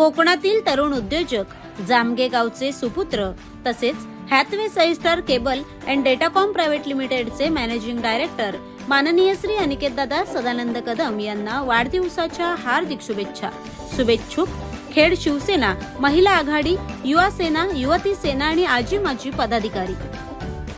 कोकणातील तरुण उद्योजक जामगेगावचे सुपुत्र तसेच Hathway Sai Star cable and datacom private लिमिटेडचे मॅनेजिंग डायरेक्टर माननीय श्री अनिकेतदादा सदानंद कदम यांना वाढदिवसाच्या हार्दिक शुभेच्छा. शुभेच्छुक खेड शिवसेना महिला आघाडी युवा सेना युवती सेना आणि आजी माजी पदाधिकारी.